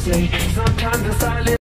say. Sometimes the silence.